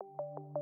you